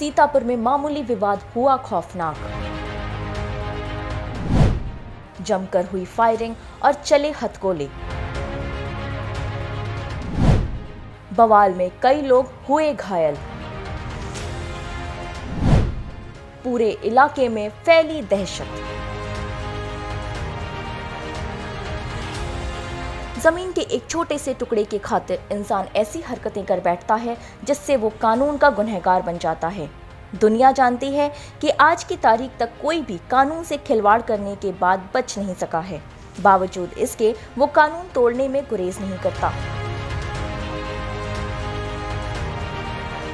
सीतापुर में मामूली विवाद हुआ खौफनाक। जमकर हुई फायरिंग और चले हथगोले। बवाल में कई लोग हुए घायल। पूरे इलाके में फैली दहशत। ज़मीन के एक छोटे से टुकड़े की खातिर इंसान ऐसी हरकतें कर बैठता है जिससे वो कानून का गुनहगार बन जाता है। दुनिया जानती है कि आज की तारीख तक कोई भी कानून से खिलवाड़ करने के बाद बच नहीं सका है। बावजूद इसके, वो कानून तोड़ने में गुरेज नहीं करता।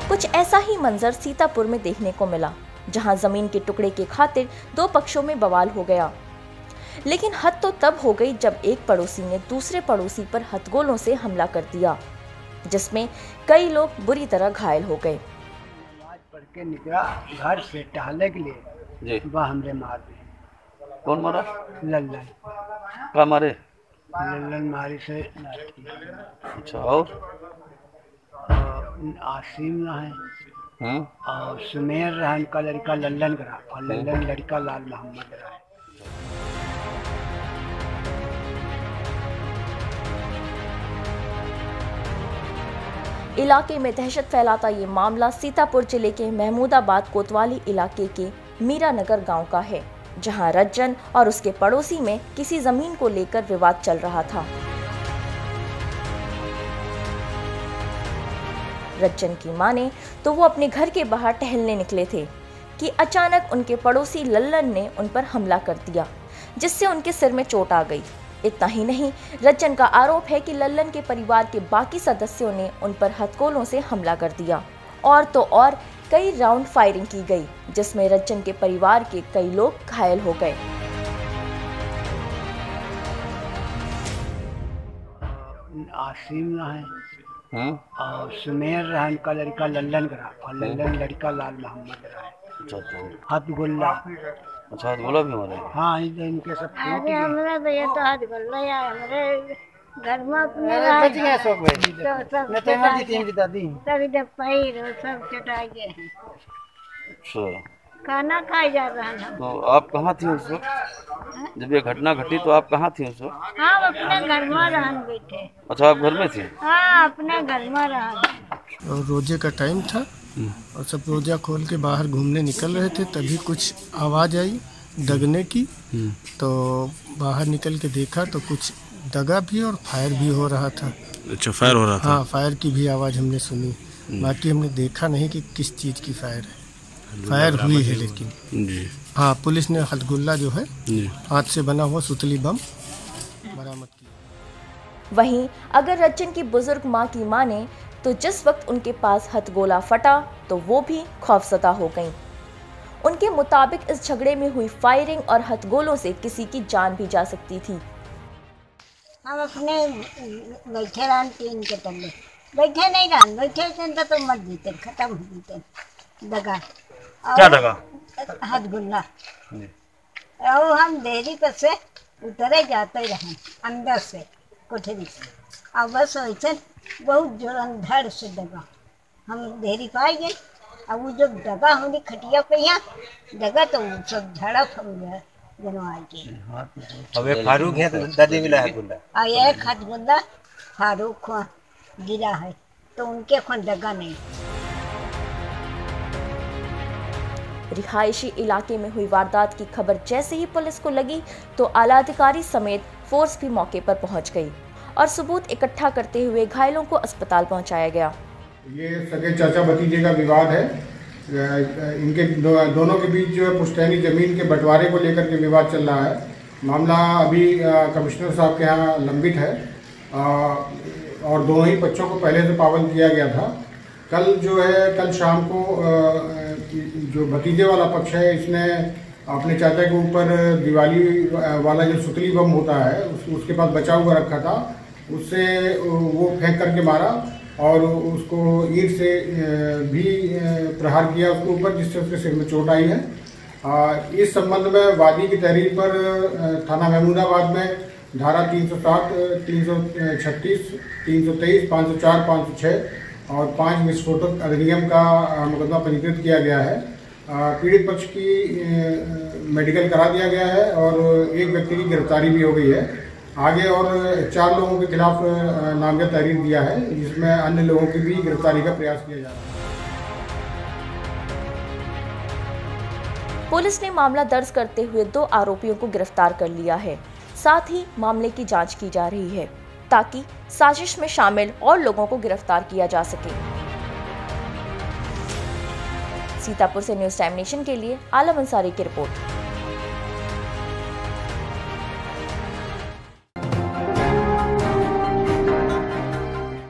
कुछ ऐसा ही मंजर सीतापुर में देखने को मिला, जहाँ ज़मीन के टुकड़े के खातिर दो पक्षों में बवाल हो गया। लेकिन हद तो तब हो गई जब एक पड़ोसी ने दूसरे पड़ोसी पर हथगोलों से हमला कर दिया जिसमें कई लोग बुरी तरह घायल हो गए। पढ़ के निकला घर से टहलने के लिए। जी। वह हमरे मार दिए। कौन मारा? लल्लन। का मारे? लल्लन मारी से अच्छा और? आसिम रहे। हम्म और सुमेर रहन का लड़का लल्लन करा और लल्लन लड़का लाल मोहम्मद रहा। इलाके में दहशत फैलाता ये मामला सीतापुर ज़िले के महमूदाबाद कोतवाली इलाके के मीरानगर गाँव का है, जहाँ रज्जन और उसके पड़ोसी में किसी ज़मीन को लेकर विवाद चल रहा था। रज्जन की माने तो वो अपने घर के बाहर टहलने निकले थे कि अचानक उनके पड़ोसी लल्लन ने उन पर हमला कर दिया, जिससे उनके सिर में चोट आ गई। इतना ही नहीं रज्जन का आरोप है कि लल्लन के परिवार के बाकी सदस्यों ने उन पर हथकोलों से हमला कर दिया। और तो और कई राउंड फायरिंग की गई जिसमें रज्जन के परिवार के कई लोग घायल हो गए। आसिम रहे। हम्म और सुमेर रहन का लड़का लल्लन करा और लल्लन लड़का लाल मोहम्मद रहा। अच्छा अच्छा। हथ गुल्ला अच्छा हाथ बोला भी हमारे हाँ। इधर इनके सब फूट अरे हमरा तो ये तो हाथ गल्ला या हमरे घर में अपने रह तो सब चटा गए। सब इधर पैर और सब चटा गए। हैं अच्छा। खाना खाए जा रहा है। तो आप कहाँ थी उस वक्त? जब ये घटना घटी तो आप कहाँ थी उस वक्त? हम अपने घर में रहन बैठे अच्छा आप घर में थी? हाँ अपने घर में रहन रोज़े का टाइम था? और सब रोजा खोल के बाहर घूमने निकल रहे थे तभी कुछ आवाज़ आई दगने की। तो बाहर निकल के देखा तो कुछ दगा भी और फायर भी हो रहा था। अच्छा फायर हो रहा था? हाँ फायर की भी आवाज़ हमने सुनी। बाकी हमने देखा नहीं कि किस चीज़ की फायर है। फायर हुई है। लेकिन। जी। हाँ पुलिस ने हथगुल्ला जो है हाथ से बना हुआ सुतली बम बरामद किया वहीं अगर रचन की बुज़ुर्ग माँ की माने तो जिस वक्त उनके पास हथगोला फटा तो वो भी खौफसदा हो गईं। उनके मुताबिक इस झगड़े में हुई फायरिंग और हथगोलों से किसी की जान भी जा सकती थी। हम अपने बैठे रहन टीन के तले बैठे नहीं रहन बैठे थे तो, तो मर जीते खत्म हो जीते। दगा। क्या दगा? हाथ गुल्ला और हम देरी पर से उतरे जाते रहे अंदर से कोठरी से। और बस वैसे बहुत जोरन धड़ से दगा। हम देरी पाए गए अब वो जब दगा होनी खटिया पे यहाँ दगा तो सब झड़प हो गया के अब फारूक है तो दादी मिला है गुंडा। और एक हाथ गुल्ला फारूक को गिरा है तो उनके खोन दगा नहीं। रिहायशी इलाके में हुई वारदात की खबर जैसे ही पुलिस को लगी तो आला अधिकारी समेत फोर्स भी मौके पर पहुँच गई। और सबूत इकट्ठा करते हुए घायलों को अस्पताल पहुँचाया गया। ये सगे चाचा भतीजे का विवाद है। इनके दो, दोनों के बीच जो है पुश्तैनी ज़मीन के बंटवारे को लेकर के विवाद चल रहा है। मामला अभी कमिश्नर साहब के यहाँ लंबित है। और दोनों ही बच्चों को पहले से पाबंद किया गया था। कल जो है कल शाम को जो भतीजे वाला पक्ष है इसने अपने चाचा के ऊपर दिवाली वाला जो सुतली बम होता है उस, उसके पास बचा हुआ रखा था। उससे वो फेंक करके मारा और उसको ईट से भी प्रहार किया उसके ऊपर जिससे उसके सिर में चोट आई है। इस संबंध में वादी की तहरीर पर थाना महमूदाबाद में धारा 307, 336, 323, 504, 506 और पाँच विस्फोटक अधिनियम का मुकदमा पंजीकृत किया गया है। पीड़ित पक्ष की मेडिकल करा दिया गया है और एक व्यक्ति की गिरफ्तारी भी हो गई है। आगे और चार लोगों के खिलाफ नामजद तहरीर दिया है, जिसमें अन्य लोगों की भी गिरफ्तारी का प्रयास किया जा रहा है। पुलिस ने मामला दर्ज करते हुए दो आरोपियों को गिरफ़्तार कर लिया है। साथ ही मामले की जाँच की जा रही है, ताकि साजिश में शामिल और लोगों को गिरफ़्तार किया जा सके। सीतापुर से न्यूज़ टाइम नेशन के लिए आलम अंसारी की रिपोर्ट।